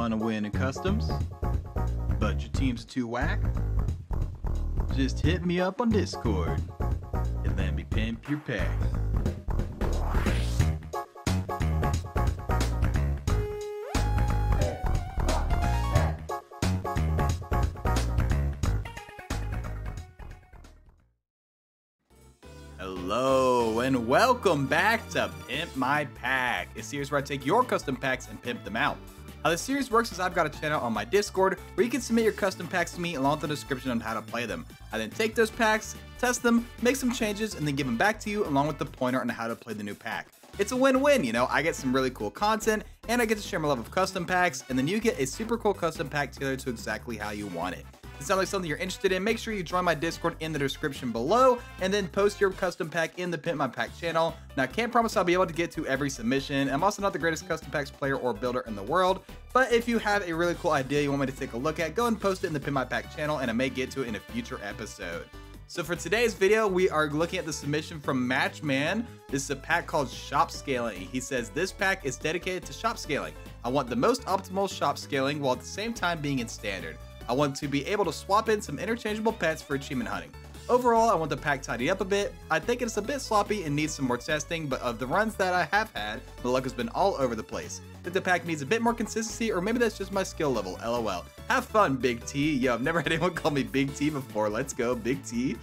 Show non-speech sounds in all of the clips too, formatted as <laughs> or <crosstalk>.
want to win in customs, but your team's too whack? Just hit me up on Discord and let me pimp your pack. Hello and welcome back to Pimp My Pack, a series where I take your custom packs and pimp them out. How the series works is I've got a channel on my Discord where you can submit your custom packs to me along with a description on how to play them. I then take those packs, test them, make some changes, and then give them back to you along with the pointer on how to play the new pack. It's a win-win, you know, I get some really cool content, and I get to share my love of custom packs, and then you get a super cool custom pack tailored to exactly how you want it it sounds like something you're interested in, make sure you join my Discord in the description below and then post your custom pack in the Pimp My Pack channel. Now, I can't promise I'll be able to get to every submission. I'm also not the greatest custom packs player or builder in the world, but if you have a really cool idea you want me to take a look at, go and post it in the Pimp My Pack channel and I may get to it in a future episode. So for today's video, we are looking at the submission from Matchman. This is a pack called Shop Scaling. He says, this pack is dedicated to shop scaling. I want the most optimal shop scaling while at the same time being in standard. I want to be able to swap in some interchangeable pets for achievement hunting. Overall, I want the pack tidy up a bit. I think it's a bit sloppy and needs some more testing, but of the runs that I have had, the luck has been all over the place. If the pack needs a bit more consistency, or maybe that's just my skill level, lol. Have fun, Big T. Yo, I've never <laughs> had anyone call me Big T before. Let's go, Big T.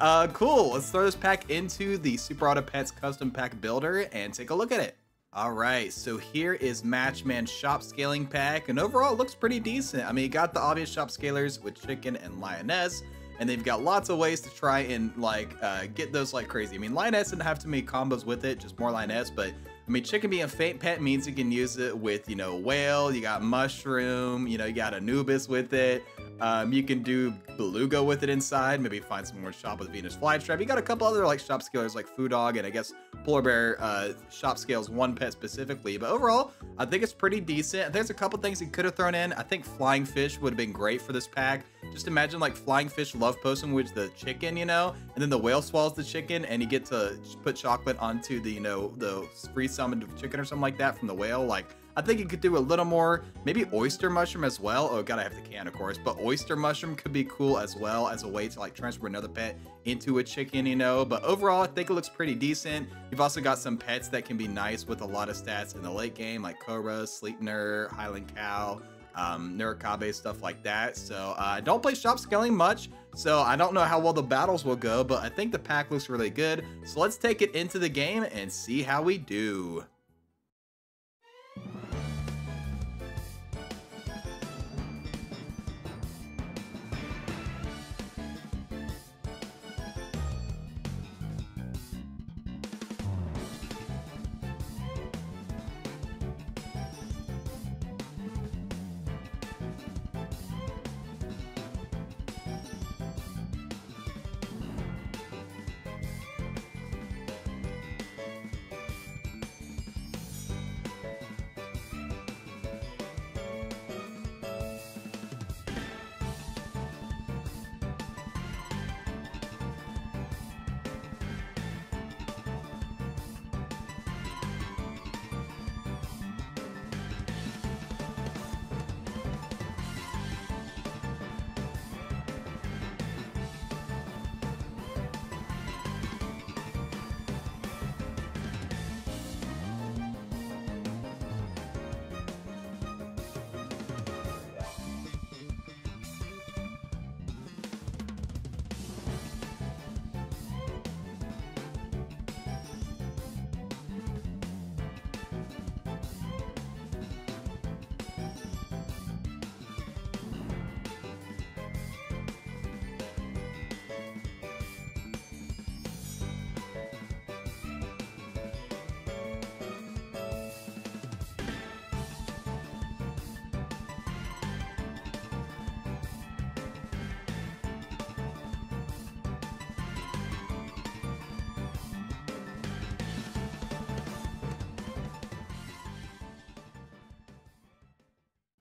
Uh, cool. Let's throw this pack into the Super Auto Pets custom pack builder and take a look at it. Alright, so here is Matchman shop scaling pack, and overall it looks pretty decent. I mean, you got the obvious shop scalers with chicken and lioness, and they've got lots of ways to try and like uh, get those like crazy. I mean, lioness didn't have to make combos with it, just more lioness, but I mean, chicken being a faint pet means you can use it with, you know, whale, you got mushroom, you know, you got Anubis with it. Um, you can do Beluga with it inside, maybe find some more shop with Venus flytrap. You got a couple other like shop scalers like Foo Dog and I guess Polar Bear uh, shop scales one pet specifically. But overall, I think it's pretty decent. There's a couple things he could have thrown in. I think Flying Fish would have been great for this pack. Just imagine like Flying Fish love potion with the chicken, you know, and then the whale swallows the chicken and you get to put chocolate onto the, you know, the free summoned chicken or something like that from the whale. Like, I think it could do a little more, maybe oyster mushroom as well. Oh, gotta have the can, of course, but oyster mushroom could be cool as well as a way to like transfer another pet into a chicken, you know. But overall, I think it looks pretty decent. You've also got some pets that can be nice with a lot of stats in the late game, like Cobra, Sleipnir, Highland Cow, um, Nurikabe, stuff like that. So uh, I don't play shop scaling much, so I don't know how well the battles will go, but I think the pack looks really good. So let's take it into the game and see how we do.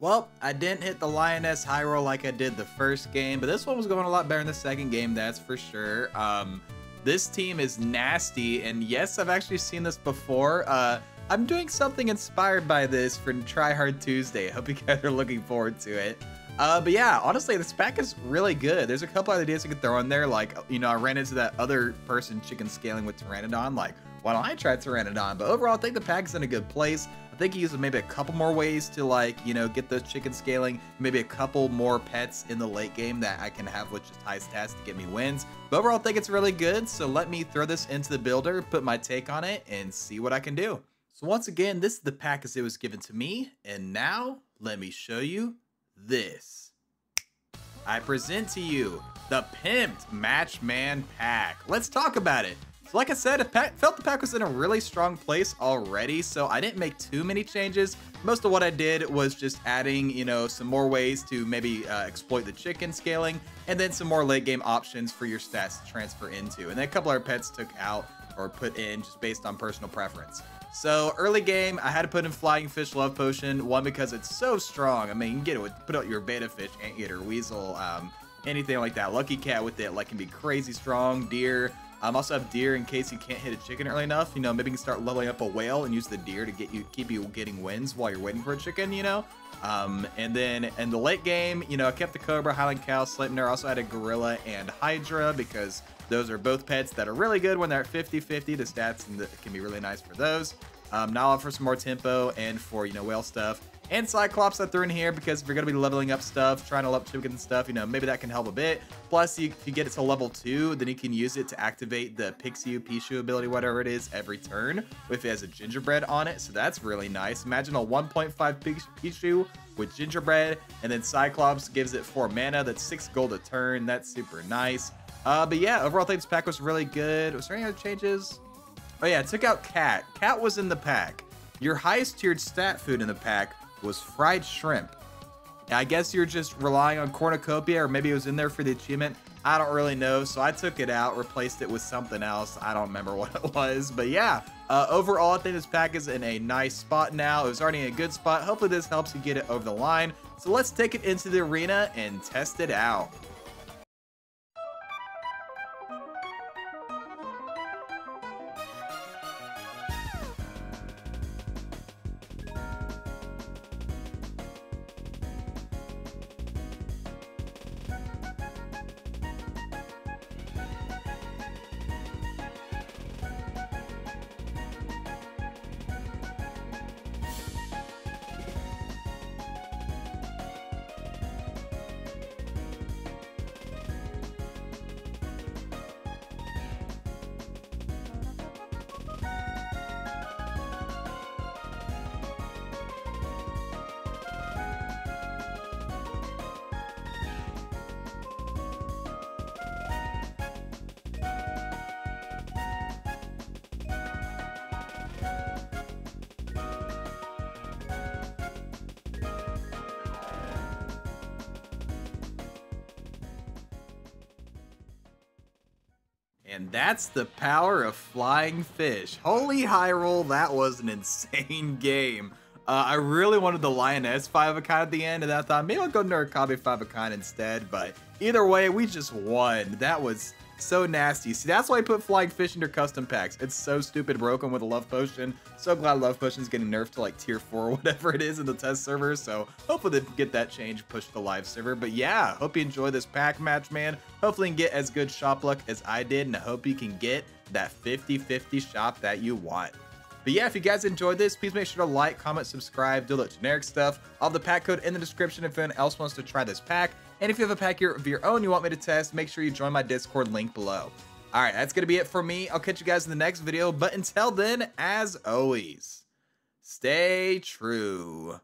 Well, I didn't hit the Lioness high roll like I did the first game, but this one was going a lot better in the second game, that's for sure. Um, this team is nasty, and yes, I've actually seen this before. Uh, I'm doing something inspired by this for Try Hard Tuesday. <laughs> I hope you guys are looking forward to it. Uh, but yeah, honestly, this pack is really good. There's a couple ideas you could throw in there. Like, you know, I ran into that other person chicken scaling with Pteranodon. Like, why don't I try Pteranodon? But overall, I think the pack is in a good place. I think he uses maybe a couple more ways to like, you know, get those chicken scaling, maybe a couple more pets in the late game that I can have with just high stats to get me wins. But overall, I think it's really good. So let me throw this into the builder, put my take on it, and see what I can do. So once again, this is the pack as it was given to me. And now let me show you this. I present to you the Pimped Matchman pack. Let's talk about it. So like I said, I felt the pack was in a really strong place already, so I didn't make too many changes. Most of what I did was just adding, you know, some more ways to maybe uh, exploit the chicken scaling, and then some more late game options for your stats to transfer into. And then a couple other pets took out or put in just based on personal preference. So early game, I had to put in Flying Fish Love Potion, one because it's so strong. I mean, you can get it with, put out your Betta Fish, Anteater, Weasel, um, anything like that. Lucky Cat with it, like, can be crazy strong. Deer, um, also have deer in case you can't hit a chicken early enough. You know, maybe you can start leveling up a whale and use the deer to get you keep you getting wins while you're waiting for a chicken. You know. Um, and then in the late game, you know, I kept the Cobra, Highland Cow, Sleipnir. Also had a Gorilla and Hydra because those are both pets that are really good when they're at 50-50. The stats can be really nice for those. Um, now for some more tempo and for, you know, whale stuff and Cyclops I threw in here because if you're going to be leveling up stuff, trying to level up chicken stuff, you know, maybe that can help a bit. Plus, you, if you get it to level 2, then you can use it to activate the Pixiu, Pichu ability, whatever it is, every turn if it has a gingerbread on it. So that's really nice. Imagine a 1.5 Pichu with gingerbread, and then Cyclops gives it 4 mana. That's 6 gold a turn. That's super nice. Uh, but yeah, overall, I think this pack was really good. Was there any other changes? Oh yeah, I took out Cat. Cat was in the pack. Your highest tiered stat food in the pack was fried shrimp. I guess you're just relying on cornucopia, or maybe it was in there for the achievement. I don't really know, so I took it out, replaced it with something else. I don't remember <laughs> what it was, but yeah. Uh, overall, I think this pack is in a nice spot now. It was already in a good spot. Hopefully this helps you get it over the line. So let's take it into the arena and test it out. And that's the power of flying fish. Holy Hyrule, that was an insane <laughs> game. Uh, I really wanted the Lioness 5 of kind at the end, and I thought maybe I'll go Narakabe 5 of kind instead, but either way, we just won. That was so nasty. See, that's why I put Flying Fish in your custom packs. It's so stupid broken with a Love Potion. So glad Love Potion's getting nerfed to like tier 4 or <laughs> whatever it is in the test server. So hopefully they get that change pushed to the live server. But yeah, hope you enjoy this pack Matchman. Hopefully you can get as good shop luck as I did. And I hope you can get that 50-50 shop that you want. But yeah, if you guys enjoyed this, please make sure to like, comment, subscribe, do the generic stuff. I'll have the pack code in the description if anyone else wants to try this pack. And if you have a pack here of your own you want me to test, make sure you join my Discord link below. All right, that's going to be it for me. I'll catch you guys in the next video. But until then, as always, stay true.